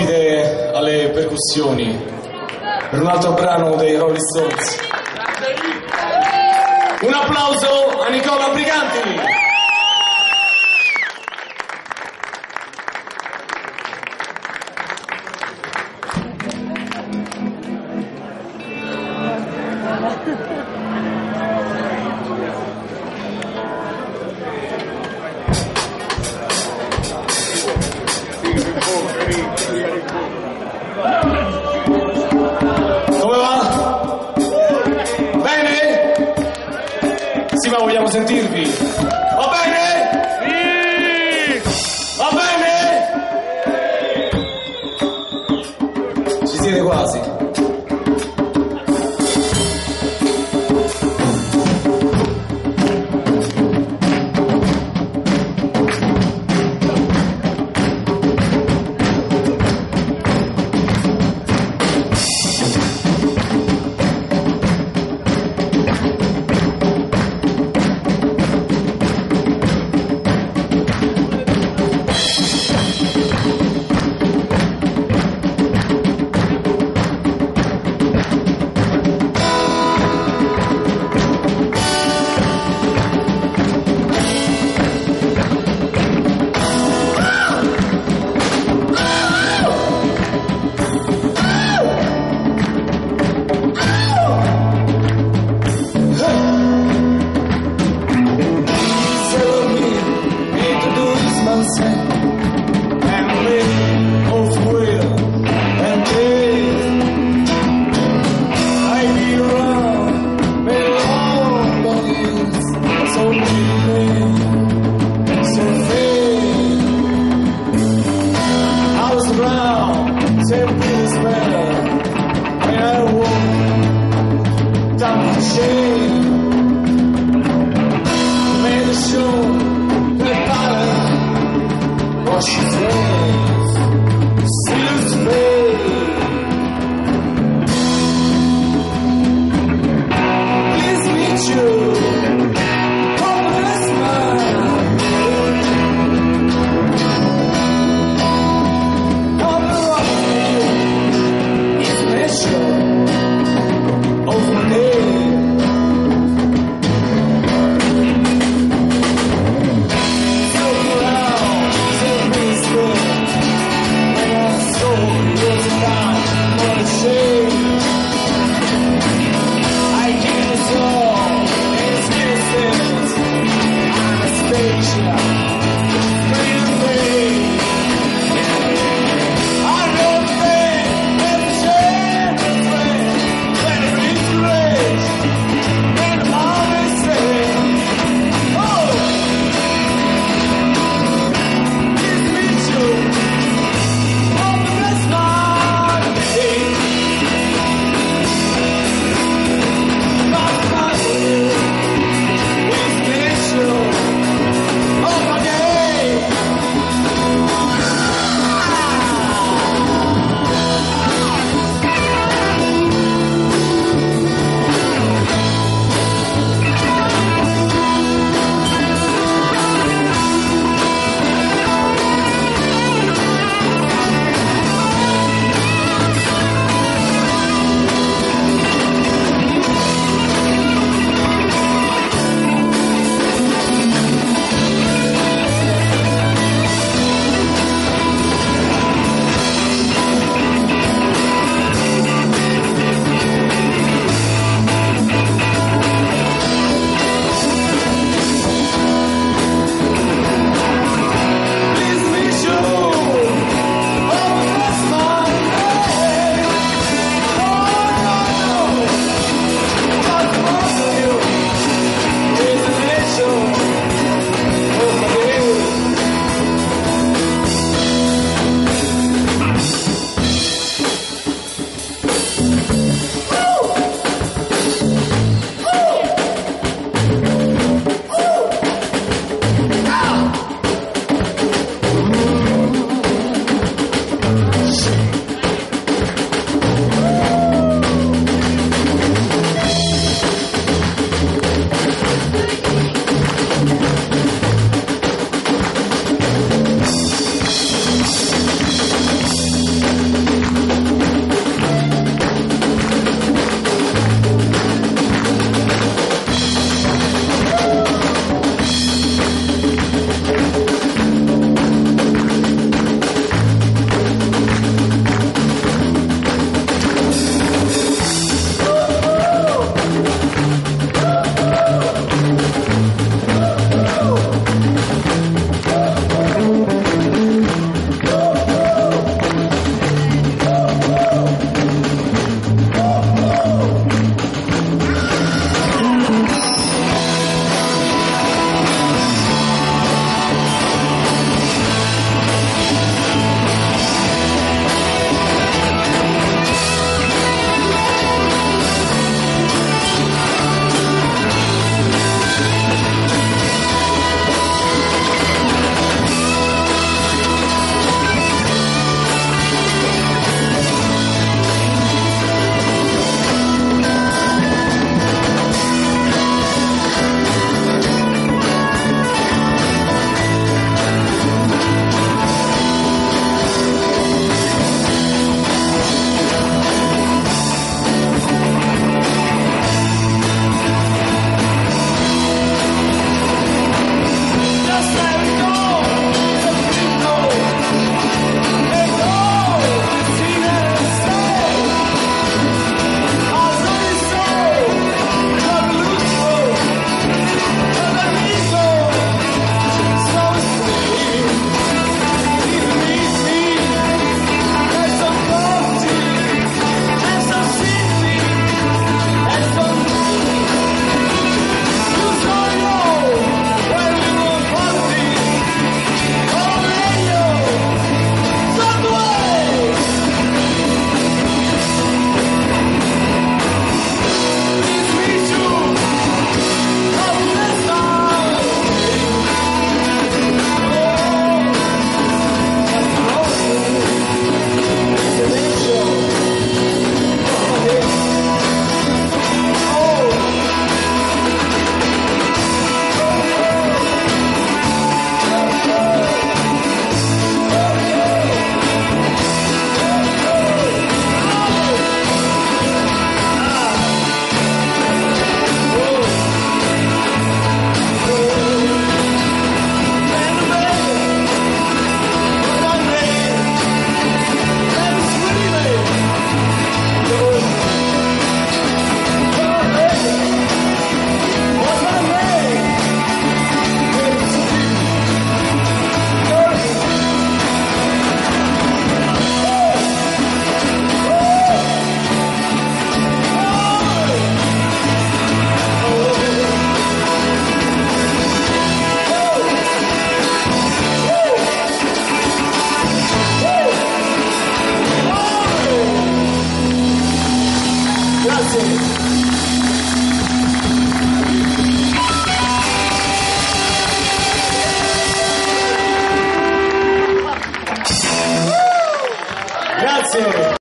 ospite alle percussioni per un altro brano dei Rolling Stones. Un applauso a Nicola Briganti. consentirvi.